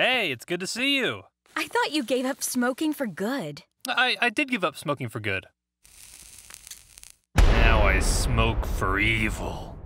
Hey, it's good to see you. I thought you gave up smoking for good. I, I did give up smoking for good. Now I smoke for evil.